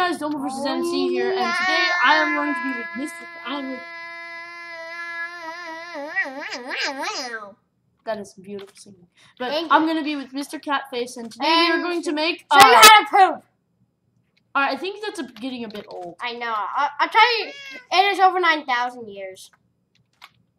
guys, Domo vs. MC here, and today I am going to be with Mr. I am with, that is beautiful singing. But Thank I'm going to be with Mr. Catface, and today we are going to make. Show you Uh, how to poop. Alright, I think that's a, getting a bit old. I know. I, I'll tell you, it is over 9,000 years.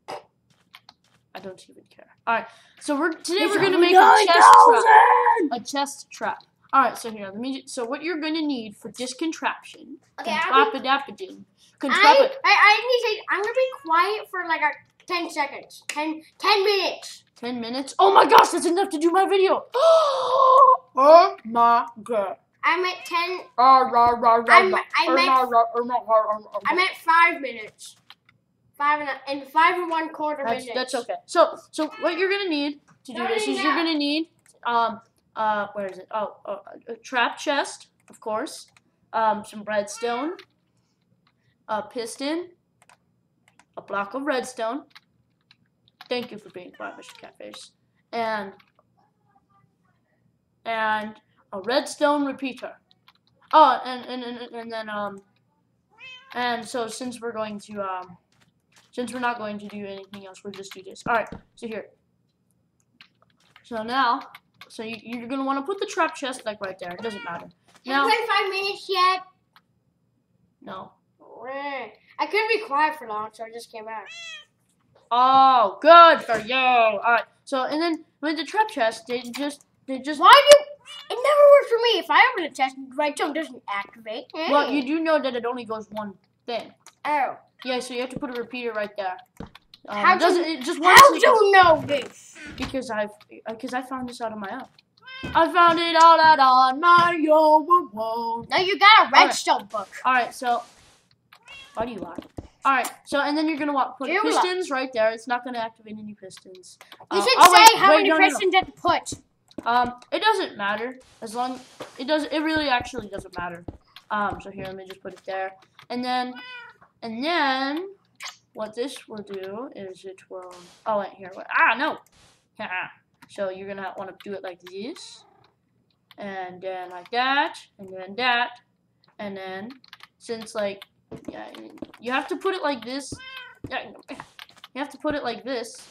I don't even care. Alright, so we're today It's we're going to make a chest trap. A chest trap. Alright, so here, let me. So what you're going to need for this contraption. Okay, Contrapidapidin. I, Contrapid. I, I need to I'm going to be quiet for like a 10 seconds. 10, 10 minutes. 10 minutes. Oh my gosh, that's enough to do my video. oh my god. I'm at 10, rah, rah, rah, I'm-. I rah, rah. I'm at 5 minutes. Five and, a, and five and one quarter that's, minutes. that's okay. So, so what you're gonna need to do No, this is no. you're gonna need um uh where is it? Oh, uh, a trap chest, of course. Um, some redstone, a piston, a block of redstone. Thank you for being quiet, Mr. Catfish. And and a redstone repeater. Oh, and and, and, and then um and so since we're going to um since we're not going to do anything else, we'll just do this. Alright, so here. So now so you, you're gonna want to put the trap chest like right there. It doesn't matter. Now been five minutes yet? no. I couldn't be quiet for long, so I just came out. Oh, good for you. Alright. So and then with the trap chest, they just they just Why do you it never works for me? If I open a chest, redstone doesn't activate. well, you do know that it only goes one thing. oh, Yeah, so you have to put a repeater right there. Um, How do- doesn't it just how do you know this? because I've because I found this out on my own. I found it all out on my own. No, you got a redstone book. All right, so why do you lie? All right, so and then you're gonna want put You pistons right there. It's not gonna activate any pistons. You Uh, should oh, say wait, how wait, many no, no, no. to put. Um, it doesn't matter as long it does. It really actually doesn't matter. Um, so here, let me just put it there, and then and then what this will do is it will. Oh wait, here. Wait, ah no. so you're gonna want to do it like this, and then like that, and then that, and then since like yeah, you have to put it like this. You have to put it like this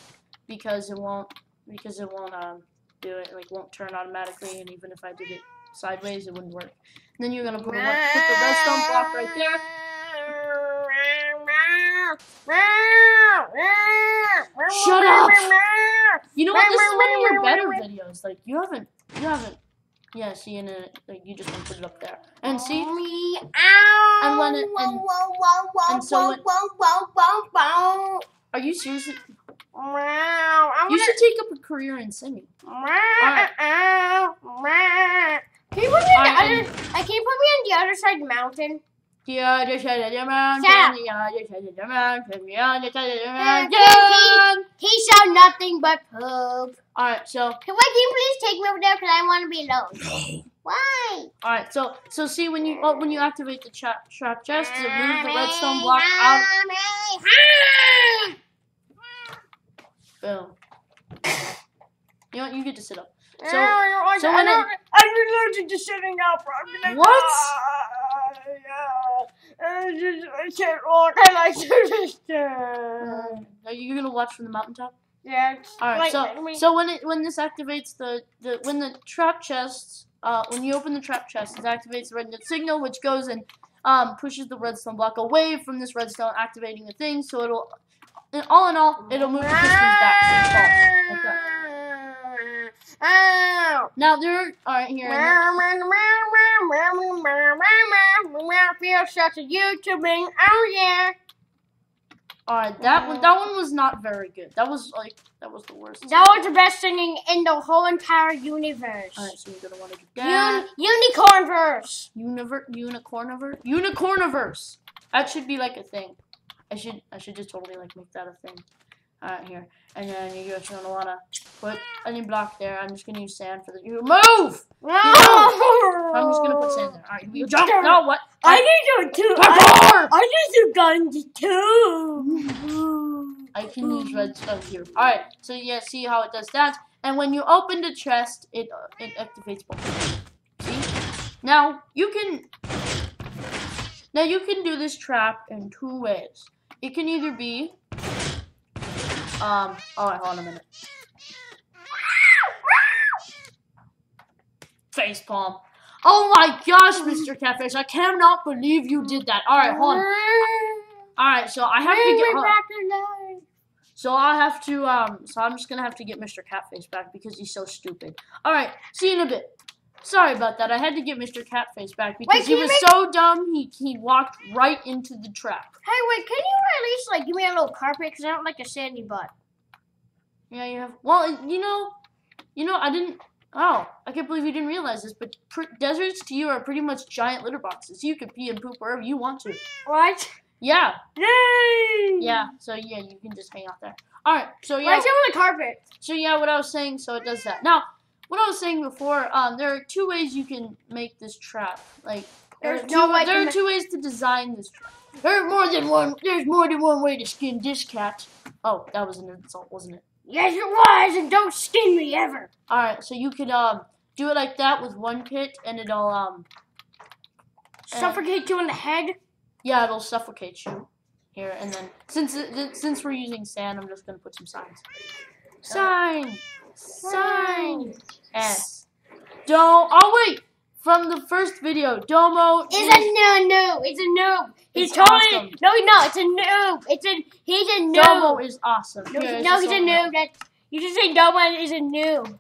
because it won't because it won't um do it like won't turn automatically and even if I did it sideways it wouldn't work. And then you're gonna put, a, put the redstone block right there. Shut up! You know what? This is one of your better videos. Like you haven't you haven't yeah, see and then like you just put it up there. And see And when it- and- and so when- are you seriously you should take up a career in singing. Can you put me on the other? Uh, can you put me on the other side of the mountain? The other side of the mountain, Shut up. the other side of the mountain, the other side of the Yeah. He saw nothing but poop. Alright, so Can, wait, can you please take me over there because I want to be alone? No. Why? All right, so so see when you oh, when you activate the trap trap chest, it moves the redstone block out. Ah! Boom. You know what? You get to sit up. So oh, so when it, I'm allergic to sitting up. I'm gonna What? die. Just I can't walk. I like to stand. are you gonna watch from the mountaintop? Yeah. All right, so so when it when this activates the the when the trap chest uh when you open the trap chest, it activates the red signal, which goes and um pushes the redstone block away from this redstone, activating the thing. So it'll and all in all, it'll move the pistons back. So it falls like that. Ow. Now there, all right here. I Feel such a YouTubing. Oh yeah. All right, that one that one was not very good. That was like that was the worst. That was the best singing in the whole entire universe. All right, so you're gonna want to do that. Un- unicornverse. Univer- unicorniverse, unicorniverse. That should be like a thing. I should I should just totally like make that a thing. All right, here, and then you're just gonna wanna put any block there. I'm just gonna use sand for the you move. I'm just gonna put sand there. All right, we jump. No, what? I need to do I, Parkour! I need to guns too. I can use redstone here. All right, so yeah, see how it does that. And when you open the chest, it uh, it activates both. See? Now you can Now you can do this trap in two ways. It can either be, um, oh, hold on a minute. Face palm. Oh my gosh, Mr. Catfish, I cannot believe you did that. All right, hold on. All right, so I have to get. me back to. So I have to, um, so I'm just gonna have to get Mr. Catface back because he's so stupid. All right, see you in a bit. Sorry about that. I had to get Mr. Catface back because Wait, he was so dumb. He he walked right into the trap. Hey, wait, can you at least like give me a little carpet? Because I don't like a sandy butt. Yeah, you have. Well, you know, you know, I didn't. Oh, I can't believe you didn't realize this, but pr- deserts to you are pretty much giant litter boxes. You can pee and poop wherever you want to. What? Yeah, Yay! yeah. So yeah, you can just hang out there. All right. So yeah. Why is it on the carpet? So yeah, what I was saying, so it does that. Now, what I was saying before, um, there are two ways you can make this trap. Like there There's are no two, way there are two ways to design this trap. There are more than one. There's more than one way to skin this cat. Oh, that was an insult, wasn't it? Yes, it was, and don't skin me ever. All right, so you could um do it like that with one pit, and it'll um Uh, Suffocate you in the head. yeah, it'll suffocate you here, and then since it, since we're using sand, I'm just gonna put some signs. Sign, sign, and don't. Oh wait, from the first video, Domo It's a no, no. It's a noob. He's totally awesome. no, not. It's a noob. It's a he's a noob. Domo is awesome. no, it's no, he's a noob. That you just say Domo is a noob.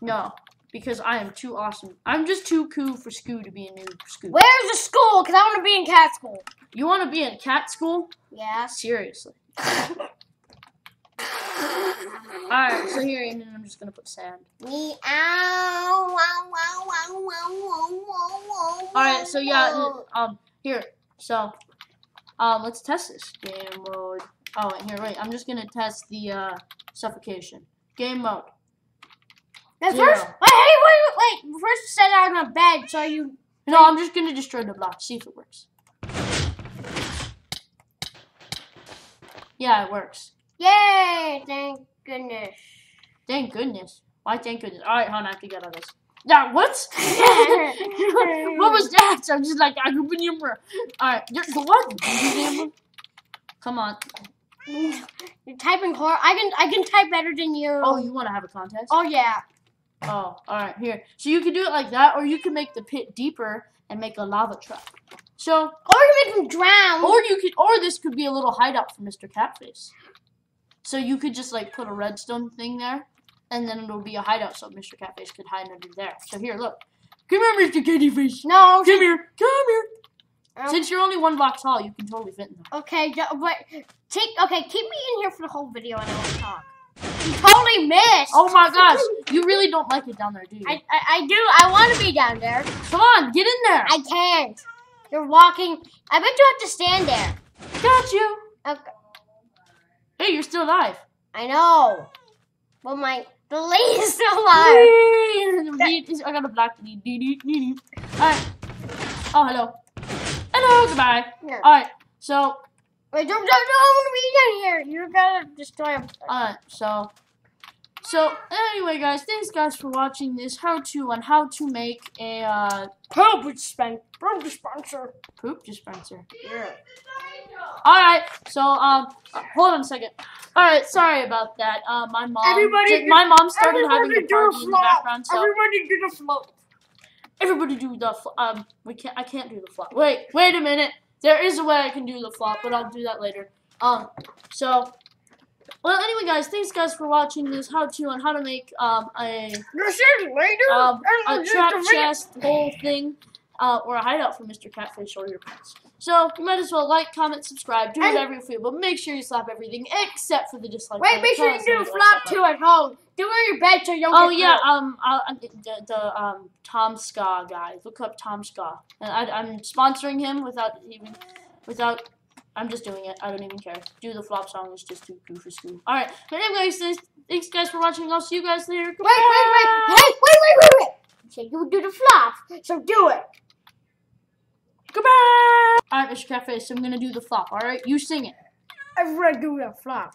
No, because I am too awesome. I'm just too cool for Scoo to be a noob. Scoo. Where's the school? Because I want to be in cat school. You want to be in cat school? Yeah. Seriously. Alright, so here, and then I'm just gonna put sand. Me ow wow wow wow wow wow wow wow. Alright, so yeah, um, here, so, um, let's test this. Game mode. Oh, wait, here, wait, I'm just gonna test the, uh, suffocation. Game mode. At Zero. first, wait, hey, wait, wait, wait. First, set out on a bed so you. No, I'm just gonna destroy the block, see if it works. Yeah, it works. Yay! Thank goodness. Thank goodness. Why thank goodness? Alright, hon, I have to get out of this. Yeah, what? what was that? I'm just like, I open your mirror. Alright, what? Come on. You're typing hard. I can I can type better than you. Oh, you want to have a contest? Oh yeah. Oh, alright, here. So you can do it like that, or you can make the pit deeper and make a lava trap. So, Or you can make him drown. or you could, or this could be a little hideout for Mr. Catface. So you could just like put a redstone thing there, and then it'll be a hideout so Mr. Catface could hide under there. So here, look. Come here, Mr. Catface. no. Come here. Come here. Um, Since you're only one block tall, you can totally fit in there. Okay, but take okay. Keep me in here for the whole video, and I won't talk. You totally missed. Oh my gosh, you really don't like it down there, do you? I, I, I do. I want to be down there. Come on, get in there. I can't. You're walking. I bet you have to stand there. got you. Okay. Hey, you're still alive. I know. But my the lady's still alive. I got a black. Alright. Oh, hello. Hello, goodbye. Alright, so, Wait, don't, don't, don't want to be down here. You're gonna destroy him. alright, so. So, anyway, guys, thanks, guys, for watching this how-to on how to make a, uh, Poop dispenser. Poop dispenser. poop dispenser. Yeah. Alright, so, um, uh, hold on a second. Alright, sorry about that. Uh, my mom, Everybody just- do- my mom started having Everybody a do a party in the background, so. Everybody do the float. Everybody do the um. We can't. I can't do the flop. Wait. Wait a minute. There is a way I can do the flop, but I'll do that later. Um. So. Well, anyway, guys, thanks guys for watching this how-to on how to make um a um a trap chest whole thing, uh, or a hideout for Mr. Catfish or your pets. So you might as well like, comment, subscribe, do whatever you feel, but make sure you slap everything except for the dislike. Wait, make sure you do flop too at home. Do it on your bed so you don't Oh get yeah, hurt. um, I'll, I, the, the um TomSka guy. Look up TomSka, and I, I'm sponsoring him without even, without. I'm just doing it. I don't even care. Do the flop song. It's just too goofy school. All right, but anyways, thanks, thanks guys for watching. I'll see you guys later. Wait, wait, wait. Hey, wait, wait, wait, wait. So you do the flop. So do it. Goodbye. All right, Mr. Cafe. So I'm gonna do the flop. All right, you sing it. Everybody do the flop.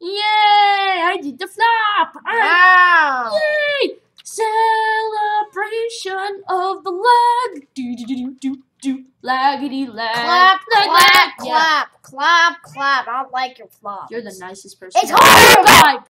Yay! I did the flop. All right. Wow. Yay! Celebration of the leg. Do do do do do laggity lag. Clap, clap, clap, clap, clap. I don't like your flop. you're the nicest person. It's horrible.